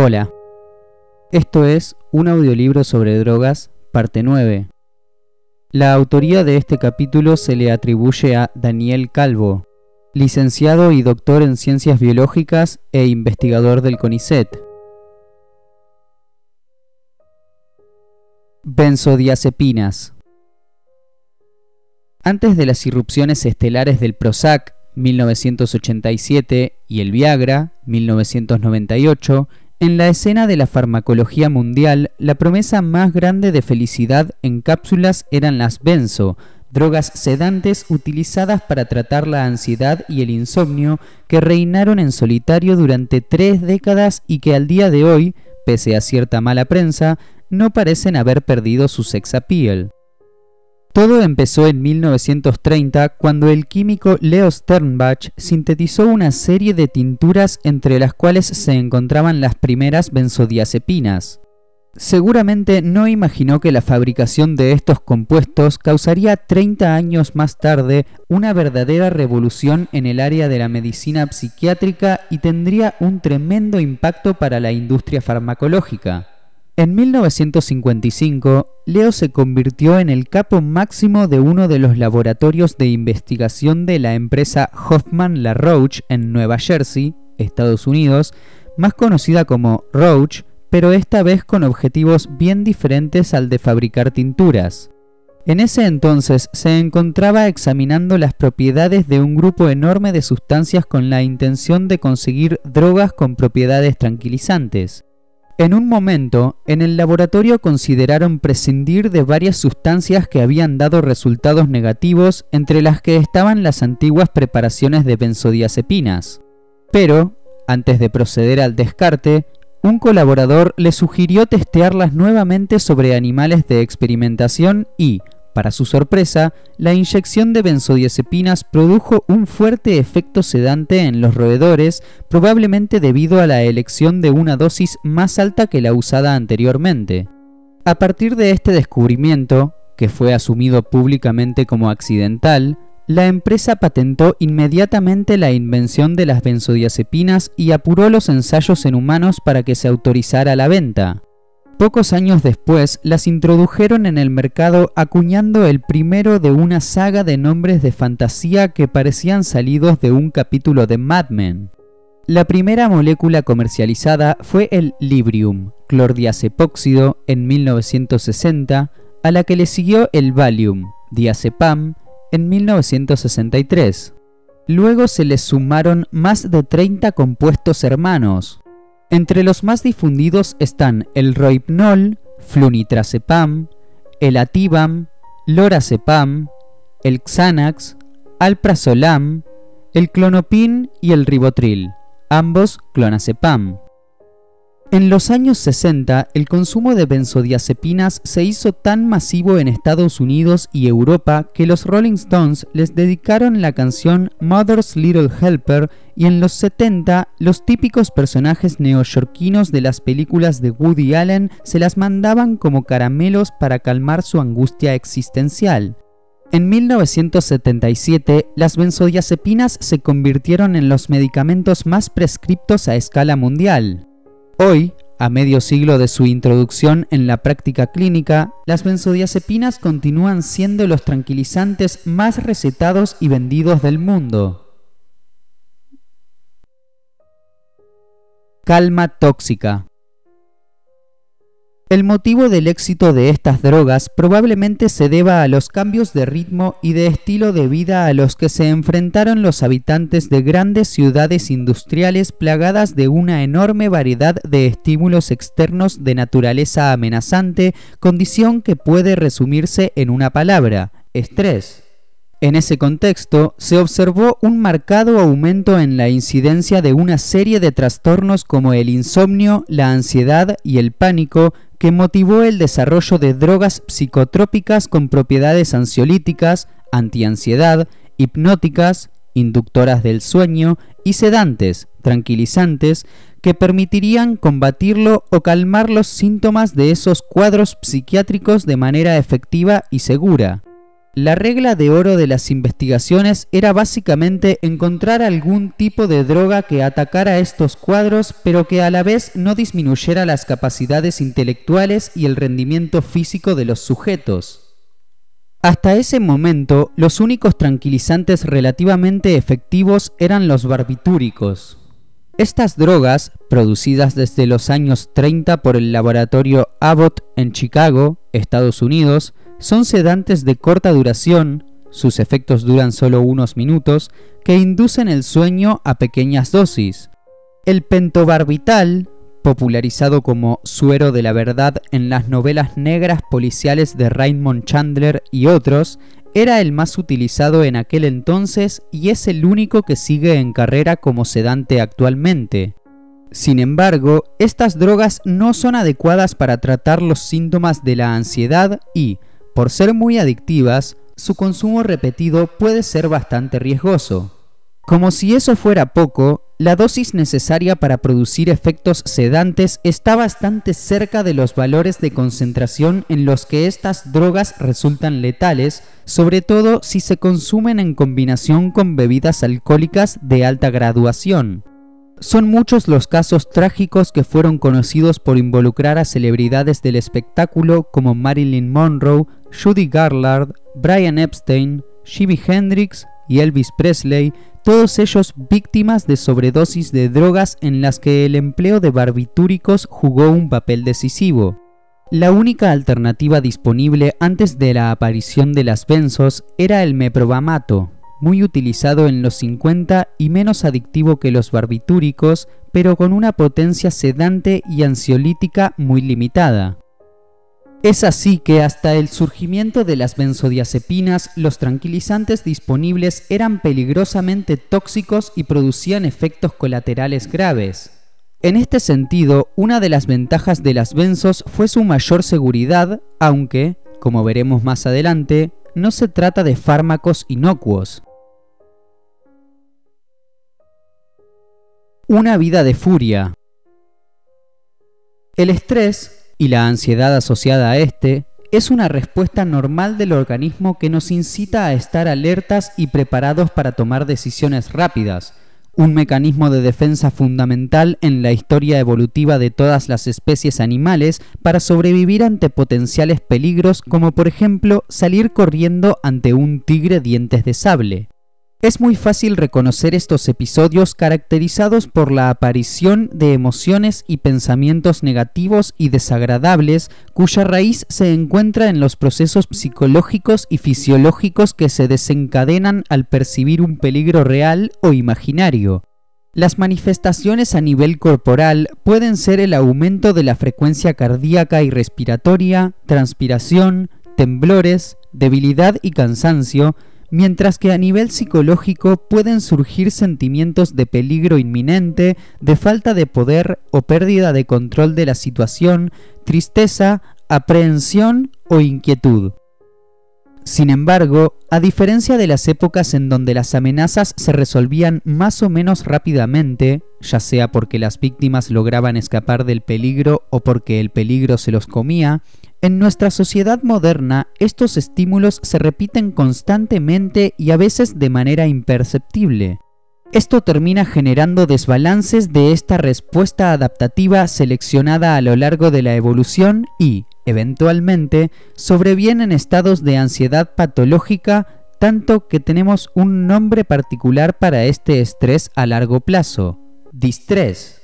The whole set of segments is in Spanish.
Hola, esto es un audiolibro sobre drogas, parte 9. La autoría de este capítulo se le atribuye a Daniel Calvo, licenciado y doctor en ciencias biológicas e investigador del CONICET. Benzodiazepinas. Antes de las irrupciones estelares del Prozac 1987 y el Viagra 1998, en la escena de la farmacología mundial, la promesa más grande de felicidad en cápsulas eran las benzo, drogas sedantes utilizadas para tratar la ansiedad y el insomnio que reinaron en solitario durante tres décadas y que al día de hoy, pese a cierta mala prensa, no parecen haber perdido su sex appeal. Todo empezó en 1930 cuando el químico Leo Sternbach sintetizó una serie de tinturas entre las cuales se encontraban las primeras benzodiazepinas. Seguramente no imaginó que la fabricación de estos compuestos causaría 30 años más tarde una verdadera revolución en el área de la medicina psiquiátrica y tendría un tremendo impacto para la industria farmacológica. En 1955, Leo se convirtió en el capo máximo de uno de los laboratorios de investigación de la empresa Hoffman La Roche en Nueva Jersey, Estados Unidos, más conocida como Roche, pero esta vez con objetivos bien diferentes al de fabricar tinturas. En ese entonces se encontraba examinando las propiedades de un grupo enorme de sustancias con la intención de conseguir drogas con propiedades tranquilizantes. En un momento, en el laboratorio consideraron prescindir de varias sustancias que habían dado resultados negativos, entre las que estaban las antiguas preparaciones de benzodiazepinas. Pero, antes de proceder al descarte, un colaborador le sugirió testearlas nuevamente sobre animales de experimentación y, para su sorpresa, la inyección de benzodiazepinas produjo un fuerte efecto sedante en los roedores, probablemente debido a la elección de una dosis más alta que la usada anteriormente. A partir de este descubrimiento, que fue asumido públicamente como accidental, la empresa patentó inmediatamente la invención de las benzodiazepinas y apuró los ensayos en humanos para que se autorizara la venta. Pocos años después las introdujeron en el mercado acuñando el primero de una saga de nombres de fantasía que parecían salidos de un capítulo de Mad Men. La primera molécula comercializada fue el Librium, clordiazepóxido, en 1960, a la que le siguió el Valium, diazepam, en 1963. Luego se les sumaron más de 30 compuestos hermanos, entre los más difundidos están el roipnol, flunitrazepam, el atibam, lorazepam, el xanax, alprazolam, el clonopin y el ribotril, ambos clonazepam. En los años 60, el consumo de benzodiazepinas se hizo tan masivo en Estados Unidos y Europa que los Rolling Stones les dedicaron la canción Mother's Little Helper y en los 70 los típicos personajes neoyorquinos de las películas de Woody Allen se las mandaban como caramelos para calmar su angustia existencial. En 1977, las benzodiazepinas se convirtieron en los medicamentos más prescriptos a escala mundial. Hoy, a medio siglo de su introducción en la práctica clínica, las benzodiazepinas continúan siendo los tranquilizantes más recetados y vendidos del mundo. Calma tóxica. El motivo del éxito de estas drogas probablemente se deba a los cambios de ritmo y de estilo de vida a los que se enfrentaron los habitantes de grandes ciudades industriales plagadas de una enorme variedad de estímulos externos de naturaleza amenazante, condición que puede resumirse en una palabra, estrés. En ese contexto, se observó un marcado aumento en la incidencia de una serie de trastornos como el insomnio, la ansiedad y el pánico, que motivó el desarrollo de drogas psicotrópicas con propiedades ansiolíticas, antiansiedad, hipnóticas, inductoras del sueño y sedantes, tranquilizantes, que permitirían combatirlo o calmar los síntomas de esos cuadros psiquiátricos de manera efectiva y segura. La regla de oro de las investigaciones era básicamente encontrar algún tipo de droga que atacara estos cuadros, pero que a la vez no disminuyera las capacidades intelectuales y el rendimiento físico de los sujetos. Hasta ese momento, los únicos tranquilizantes relativamente efectivos eran los barbitúricos. Estas drogas, producidas desde los años 30 por el laboratorio Abbott en Chicago, Estados Unidos, son sedantes de corta duración, sus efectos duran solo unos minutos, que inducen el sueño a pequeñas dosis. El pentobarbital, popularizado como suero de la verdad en las novelas negras policiales de Raymond Chandler y otros, era el más utilizado en aquel entonces y es el único que sigue en carrera como sedante actualmente. Sin embargo, estas drogas no son adecuadas para tratar los síntomas de la ansiedad y, por ser muy adictivas, su consumo repetido puede ser bastante riesgoso. Como si eso fuera poco, la dosis necesaria para producir efectos sedantes está bastante cerca de los valores de concentración en los que estas drogas resultan letales, sobre todo si se consumen en combinación con bebidas alcohólicas de alta graduación. Son muchos los casos trágicos que fueron conocidos por involucrar a celebridades del espectáculo como Marilyn Monroe, Judy Garland, Brian Epstein, Jimi Hendrix y Elvis Presley, todos ellos víctimas de sobredosis de drogas en las que el empleo de barbitúricos jugó un papel decisivo. La única alternativa disponible antes de la aparición de las benzos era el meprobamato, muy utilizado en los 50 y menos adictivo que los barbitúricos, pero con una potencia sedante y ansiolítica muy limitada. Es así que hasta el surgimiento de las benzodiazepinas, los tranquilizantes disponibles eran peligrosamente tóxicos y producían efectos colaterales graves. En este sentido, una de las ventajas de las benzos fue su mayor seguridad, aunque, como veremos más adelante, no se trata de fármacos inocuos. Una vida de furia. El estrés y la ansiedad asociada a este es una respuesta normal del organismo que nos incita a estar alertas y preparados para tomar decisiones rápidas, un mecanismo de defensa fundamental en la historia evolutiva de todas las especies animales para sobrevivir ante potenciales peligros como por ejemplo salir corriendo ante un tigre dientes de sable. Es muy fácil reconocer estos episodios caracterizados por la aparición de emociones y pensamientos negativos y desagradables cuya raíz se encuentra en los procesos psicológicos y fisiológicos que se desencadenan al percibir un peligro real o imaginario. Las manifestaciones a nivel corporal pueden ser el aumento de la frecuencia cardíaca y respiratoria, transpiración, temblores, debilidad y cansancio, mientras que a nivel psicológico pueden surgir sentimientos de peligro inminente, de falta de poder o pérdida de control de la situación, tristeza, aprehensión o inquietud. Sin embargo, a diferencia de las épocas en donde las amenazas se resolvían más o menos rápidamente, ya sea porque las víctimas lograban escapar del peligro o porque el peligro se los comía, en nuestra sociedad moderna, estos estímulos se repiten constantemente y a veces de manera imperceptible. Esto termina generando desbalances de esta respuesta adaptativa seleccionada a lo largo de la evolución y, eventualmente, sobrevienen estados de ansiedad patológica tanto que tenemos un nombre particular para este estrés a largo plazo, distrés.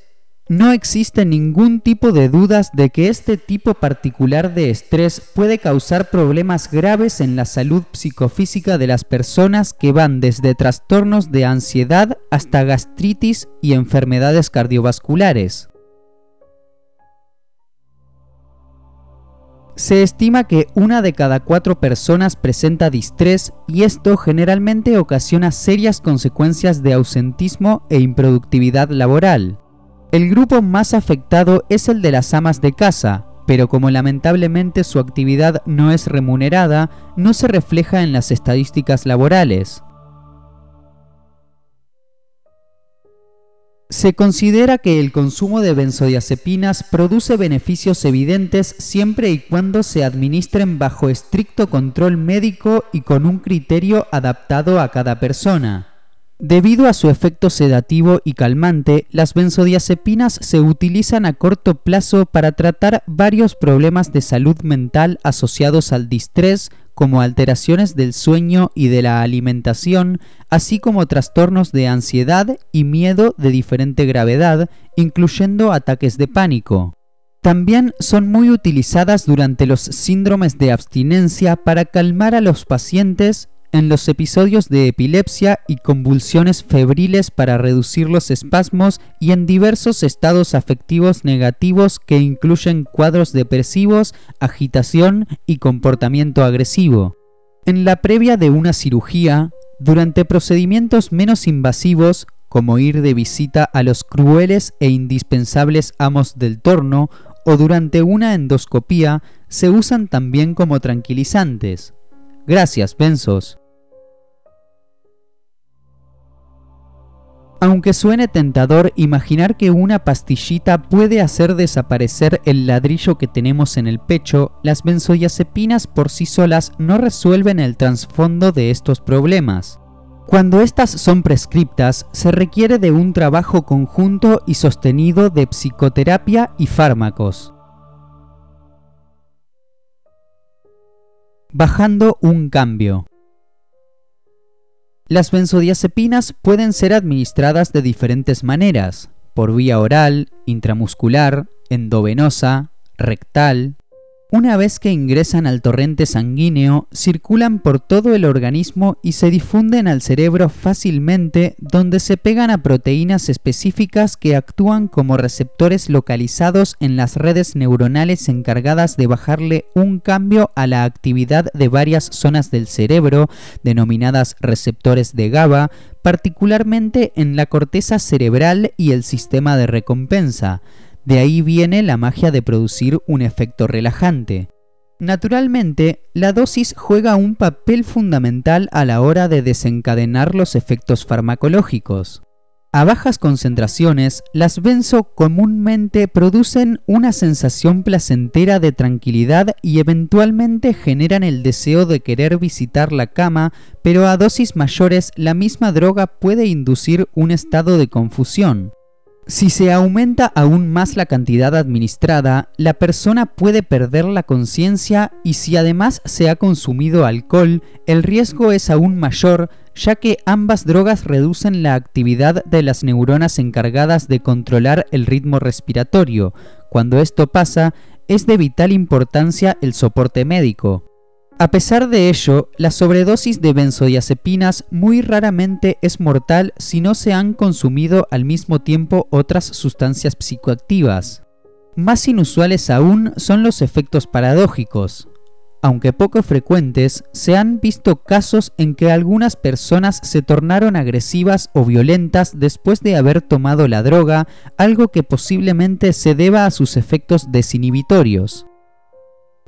No existe ningún tipo de dudas de que este tipo particular de estrés puede causar problemas graves en la salud psicofísica de las personas que van desde trastornos de ansiedad hasta gastritis y enfermedades cardiovasculares. Se estima que una de cada cuatro personas presenta distrés y esto generalmente ocasiona serias consecuencias de ausentismo e improductividad laboral. El grupo más afectado es el de las amas de casa, pero como lamentablemente su actividad no es remunerada, no se refleja en las estadísticas laborales. Se considera que el consumo de benzodiazepinas produce beneficios evidentes siempre y cuando se administren bajo estricto control médico y con un criterio adaptado a cada persona. Debido a su efecto sedativo y calmante, las benzodiazepinas se utilizan a corto plazo para tratar varios problemas de salud mental asociados al distrés, como alteraciones del sueño y de la alimentación, así como trastornos de ansiedad y miedo de diferente gravedad, incluyendo ataques de pánico. También son muy utilizadas durante los síndromes de abstinencia para calmar a los pacientes en los episodios de epilepsia y convulsiones febriles para reducir los espasmos y en diversos estados afectivos negativos que incluyen cuadros depresivos, agitación y comportamiento agresivo. En la previa de una cirugía, durante procedimientos menos invasivos, como ir de visita a los crueles e indispensables amos del torno, o durante una endoscopía, se usan también como tranquilizantes. Gracias, Benzos. Aunque suene tentador imaginar que una pastillita puede hacer desaparecer el ladrillo que tenemos en el pecho, las benzodiazepinas por sí solas no resuelven el trasfondo de estos problemas. Cuando estas son prescriptas, se requiere de un trabajo conjunto y sostenido de psicoterapia y fármacos. Bajando un cambio. Las benzodiazepinas pueden ser administradas de diferentes maneras, por vía oral, intramuscular, endovenosa, rectal, una vez que ingresan al torrente sanguíneo, circulan por todo el organismo y se difunden al cerebro fácilmente donde se pegan a proteínas específicas que actúan como receptores localizados en las redes neuronales encargadas de bajarle un cambio a la actividad de varias zonas del cerebro, denominadas receptores de GABA, particularmente en la corteza cerebral y el sistema de recompensa. De ahí viene la magia de producir un efecto relajante. Naturalmente, la dosis juega un papel fundamental a la hora de desencadenar los efectos farmacológicos. A bajas concentraciones, las benzo comúnmente producen una sensación placentera de tranquilidad y eventualmente generan el deseo de querer visitar la cama, pero a dosis mayores la misma droga puede inducir un estado de confusión. Si se aumenta aún más la cantidad administrada, la persona puede perder la conciencia y si además se ha consumido alcohol, el riesgo es aún mayor ya que ambas drogas reducen la actividad de las neuronas encargadas de controlar el ritmo respiratorio. Cuando esto pasa, es de vital importancia el soporte médico. A pesar de ello, la sobredosis de benzodiazepinas muy raramente es mortal si no se han consumido al mismo tiempo otras sustancias psicoactivas. Más inusuales aún son los efectos paradójicos. Aunque poco frecuentes, se han visto casos en que algunas personas se tornaron agresivas o violentas después de haber tomado la droga, algo que posiblemente se deba a sus efectos desinhibitorios.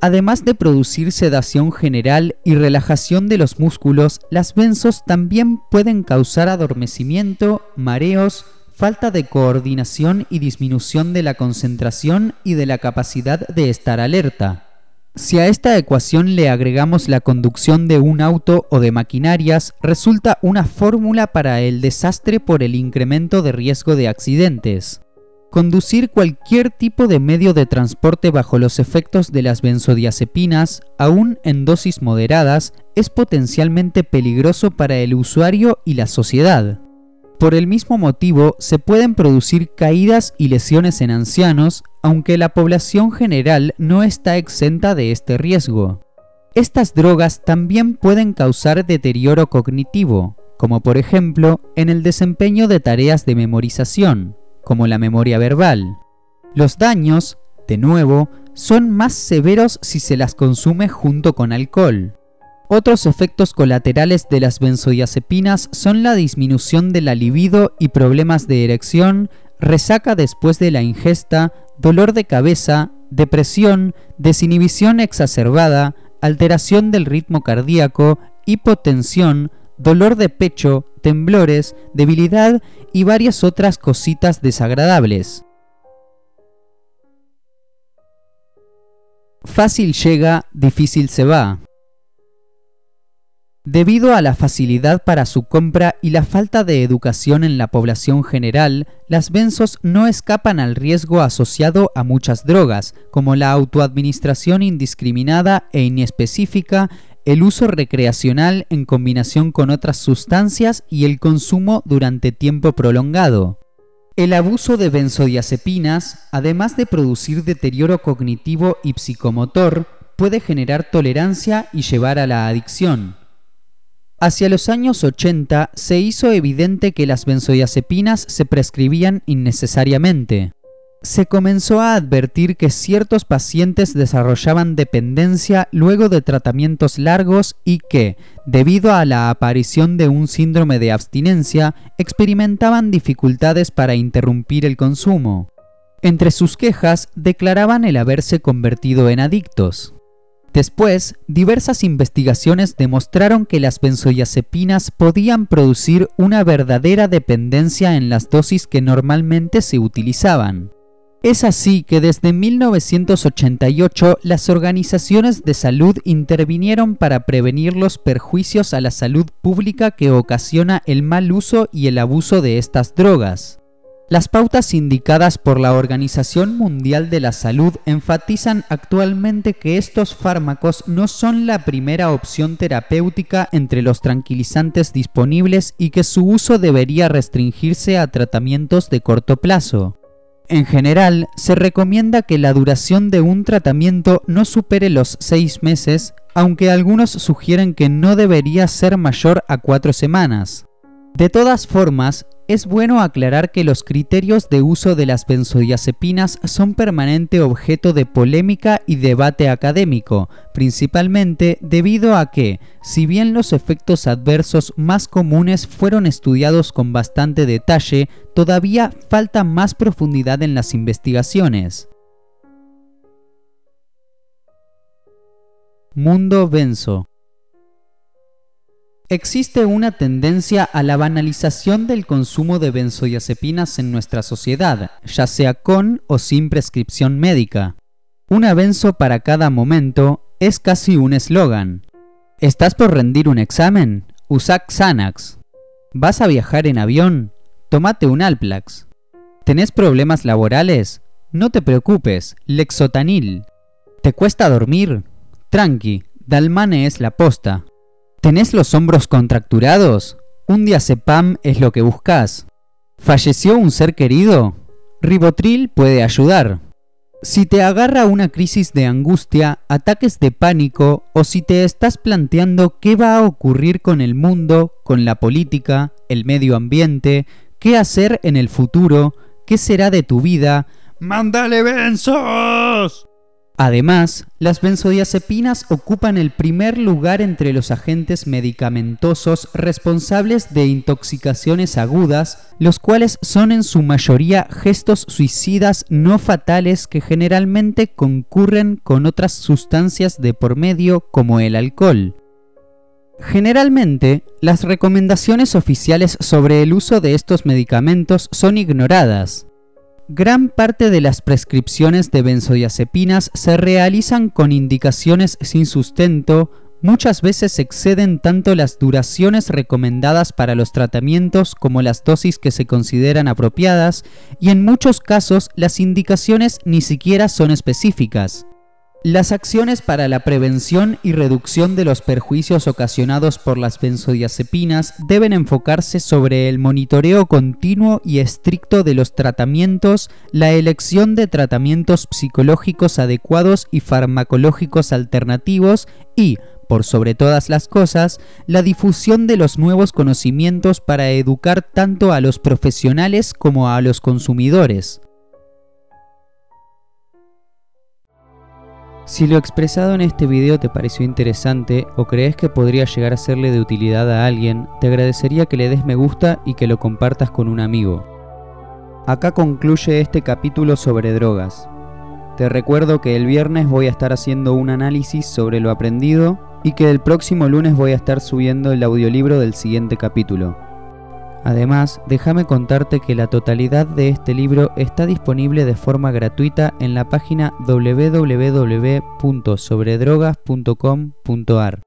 Además de producir sedación general y relajación de los músculos, las benzos también pueden causar adormecimiento, mareos, falta de coordinación y disminución de la concentración y de la capacidad de estar alerta. Si a esta ecuación le agregamos la conducción de un auto o de maquinarias, resulta una fórmula para el desastre por el incremento de riesgo de accidentes. Conducir cualquier tipo de medio de transporte bajo los efectos de las benzodiazepinas, aún en dosis moderadas, es potencialmente peligroso para el usuario y la sociedad. Por el mismo motivo, se pueden producir caídas y lesiones en ancianos, aunque la población general no está exenta de este riesgo. Estas drogas también pueden causar deterioro cognitivo, como por ejemplo en el desempeño de tareas de memorización, como la memoria verbal. Los daños, de nuevo, son más severos si se las consume junto con alcohol. Otros efectos colaterales de las benzodiazepinas son la disminución de la libido y problemas de erección, resaca después de la ingesta, dolor de cabeza, depresión, desinhibición exacerbada, alteración del ritmo cardíaco, hipotensión, dolor de pecho, temblores, debilidad y varias otras cositas desagradables. Fácil llega, difícil se va. Debido a la facilidad para su compra y la falta de educación en la población general, las benzos no escapan al riesgo asociado a muchas drogas, como la autoadministración indiscriminada e inespecífica, el uso recreacional en combinación con otras sustancias y el consumo durante tiempo prolongado. El abuso de benzodiazepinas, además de producir deterioro cognitivo y psicomotor, puede generar tolerancia y llevar a la adicción. Hacia los años 80 se hizo evidente que las benzodiazepinas se prescribían innecesariamente. Se comenzó a advertir que ciertos pacientes desarrollaban dependencia luego de tratamientos largos y que, debido a la aparición de un síndrome de abstinencia, experimentaban dificultades para interrumpir el consumo. Entre sus quejas declaraban el haberse convertido en adictos. Después, diversas investigaciones demostraron que las benzodiazepinas podían producir una verdadera dependencia en las dosis que normalmente se utilizaban. Es así que desde 1988 las organizaciones de salud intervinieron para prevenir los perjuicios a la salud pública que ocasiona el mal uso y el abuso de estas drogas. Las pautas indicadas por la Organización Mundial de la Salud enfatizan actualmente que estos fármacos no son la primera opción terapéutica entre los tranquilizantes disponibles y que su uso debería restringirse a tratamientos de corto plazo. En general, se recomienda que la duración de un tratamiento no supere los seis meses, aunque algunos sugieren que no debería ser mayor a cuatro semanas. De todas formas, es bueno aclarar que los criterios de uso de las benzodiazepinas son permanente objeto de polémica y debate académico, principalmente debido a que, si bien los efectos adversos más comunes fueron estudiados con bastante detalle, todavía falta más profundidad en las investigaciones. Mundo Benzo Existe una tendencia a la banalización del consumo de benzodiazepinas en nuestra sociedad, ya sea con o sin prescripción médica. Una benzo para cada momento es casi un eslogan. ¿Estás por rendir un examen? Usa Xanax. ¿Vas a viajar en avión? Tómate un Alplax. ¿Tenés problemas laborales? No te preocupes, Lexotanil. ¿Te cuesta dormir? Tranqui, Dalmane es la posta. ¿Tenés los hombros contracturados? Un diazepam es lo que buscas. ¿Falleció un ser querido? Ribotril puede ayudar. Si te agarra una crisis de angustia, ataques de pánico o si te estás planteando qué va a ocurrir con el mundo, con la política, el medio ambiente, qué hacer en el futuro, qué será de tu vida, ¡mándale benzos! Además, las benzodiazepinas ocupan el primer lugar entre los agentes medicamentosos responsables de intoxicaciones agudas, los cuales son en su mayoría gestos suicidas no fatales que generalmente concurren con otras sustancias de por medio como el alcohol. Generalmente, las recomendaciones oficiales sobre el uso de estos medicamentos son ignoradas, Gran parte de las prescripciones de benzodiazepinas se realizan con indicaciones sin sustento, muchas veces exceden tanto las duraciones recomendadas para los tratamientos como las dosis que se consideran apropiadas y en muchos casos las indicaciones ni siquiera son específicas. Las acciones para la prevención y reducción de los perjuicios ocasionados por las benzodiazepinas deben enfocarse sobre el monitoreo continuo y estricto de los tratamientos, la elección de tratamientos psicológicos adecuados y farmacológicos alternativos y, por sobre todas las cosas, la difusión de los nuevos conocimientos para educar tanto a los profesionales como a los consumidores. Si lo expresado en este video te pareció interesante o crees que podría llegar a serle de utilidad a alguien, te agradecería que le des me gusta y que lo compartas con un amigo. Acá concluye este capítulo sobre drogas. Te recuerdo que el viernes voy a estar haciendo un análisis sobre lo aprendido y que el próximo lunes voy a estar subiendo el audiolibro del siguiente capítulo. Además, déjame contarte que la totalidad de este libro está disponible de forma gratuita en la página www.sobredrogas.com.ar.